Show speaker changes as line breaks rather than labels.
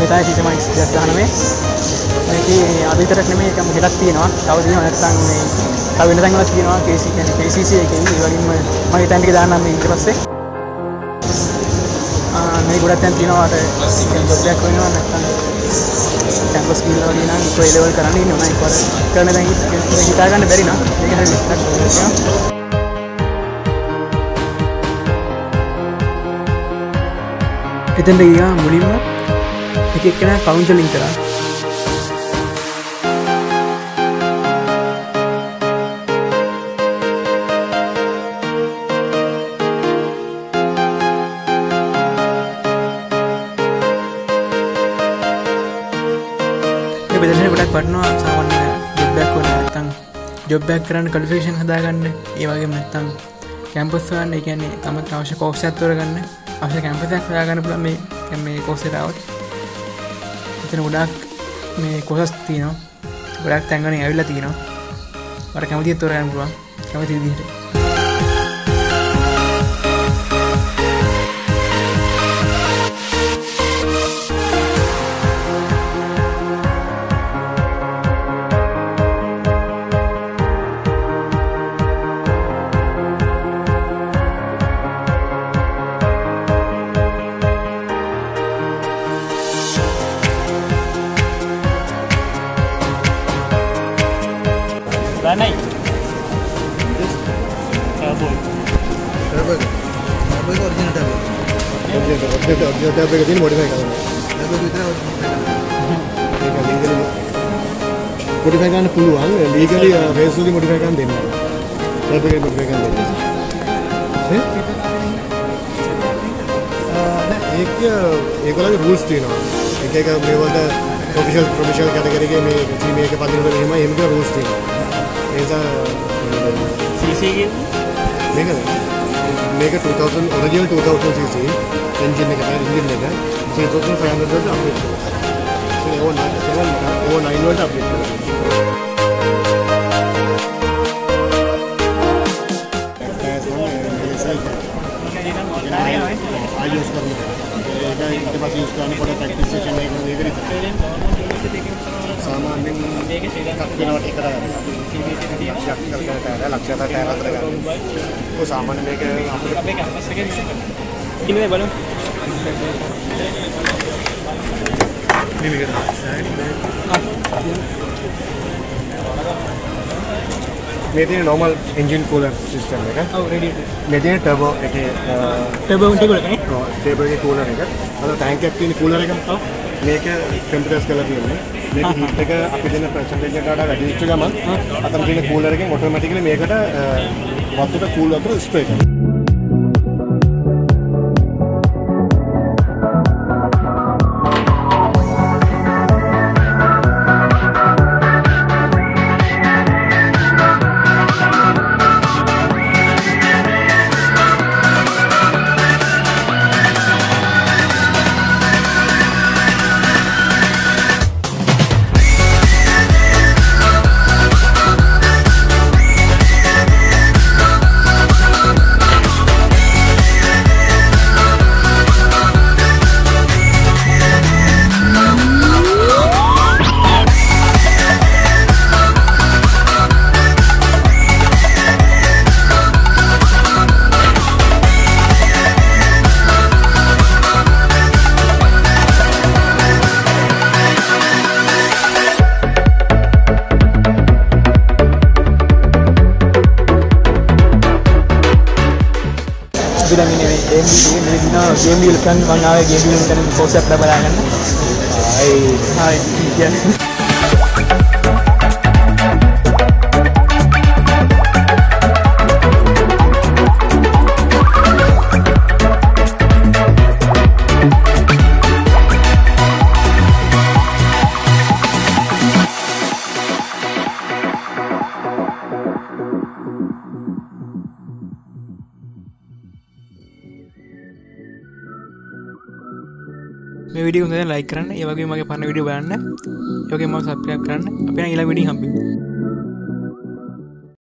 හිතා සිතමයි දහනමේ මේක අදිතරක් නෙමේ එකම හෙටක් තියෙනවා. තව තියෙනවා නැත්නම් මේ තව වෙන තැන්වල තියෙනවා. KC කියන්නේ KCC එකේ ඒ වගේම මම හිතන්නේ ටික දාන්නම් මේ ඊට පස්සේ. ආ මේ ගොඩක් තැන් තියෙනවා. අර ජොබ් එකක් වෙනවා. නැත්නම් කැම්පස් ගිහිල්ලා වගේ නම් ඉතෝ ඒ ලෙවල් කරන්න ඉන්නවා. නම් ඒකවල කරන දැන් හිතා ගන්න බැරි නම් ඒක හරි ලිස්ට් එතැන්ට ගියා මුලින්ම එක එක්කෙන කවුන්සලින් කරා. බෙදන ගොඩක් වටනවා. සාමන්න ජොබ්බැක් වන ඇත්තං ජොබ්බැක් කරන්න කලිෆේෂන් හදාගන්න. ඒවගේ මත්තම් කැම්පස්වන්න එකන්නේ තමත් අවශ්‍ය කෝක්ෂත්වරගන්න අවශ්‍ය කැම්පසයක් හදාගන්න පුළ මේ මේ කෝසෙරාවට එතන ගොඩක් මේ කොසස් තියනවා. ගොඩක් තැන්ගන ඇවිල්ල තියෙනවා. මට කැමතිත් තොරයන් පුළුවන්. කැමති විදිහට.
විතර ඒක legally modify කරන්න පුළුවන්. race වලින් modify කරන්න දෙන්නේ එක modify කරන්න දෙන්නේ. ඒක ඒගොල්ලන්ගේ rules තියෙනවා. එක එක මේවලට ප්‍රොෆෙෂනල් ප්‍රොෆෙෂනල් කැටගරි එකේ මේ ටීම් එක පදිනකොට එහෙම එහෙම කියලා rules තියෙනවා. ඒ නිසා
CC කියන්නේ
මේකද මේක 2000 ඔරිජිනල් 2000 cc එන්ජින් එක තමයි එන්ජින් එක 3500 වලට අප්ඩේට් කරනවා ඒක ඕන ඒක ඕන 9 වලට අප්ඩේට් කරනවා පොඩ ප්‍රැක්ටිස් සෙෂන් එකක් විතරයි සාමාන්‍යයෙන්
මේක ශ්‍රී
එකක් වෙනවට එකට ලක්ෂයක් කරගෙන තෑර ලක්ෂයක් තෑර අතර ගන්න. ඔය සාමාන්‍ය මේක
අපේ කැම්පස් එකේ ඉන්නේ බලමු.
මේ තියෙන normal engine cooler system එක.
ඔව් රෙඩි.
මේ තියෙන turbo එකේ
ටර්බෝ උන්ට ගොඩකනේ.
turbo එකේ cooler එක. අර tank එකක් තියෙන cooler එක.
ඔව්.
මේක temperatures කරලා තියෙන්නේ. මේක heat එක අපි දෙන percentage එකට වඩා වැඩි වෙච්ච ගමන් අතන තියෙන cooler එකෙන් automatically මේකට වතුර cool වතුර spray කරනවා.
ඉන්නේ මේ ගේම් මේ දිනවා ගේම් වීල් කරන් මම ආවේ ගේම් වීල් කරන කෝස් එකක් ලබා ගන්න. හායි හායි කියන්නේ මේ විඩියෝ හොඳ ලයික් කරන්න. ඒ වගේ මගේ පරණ විඩියෝ බලන්න. ඒ වගේ මම සබ්ස්ක්‍රයිබ් කරන්න. අපි ඊළඟ විඩියෝ හම්බෙමු.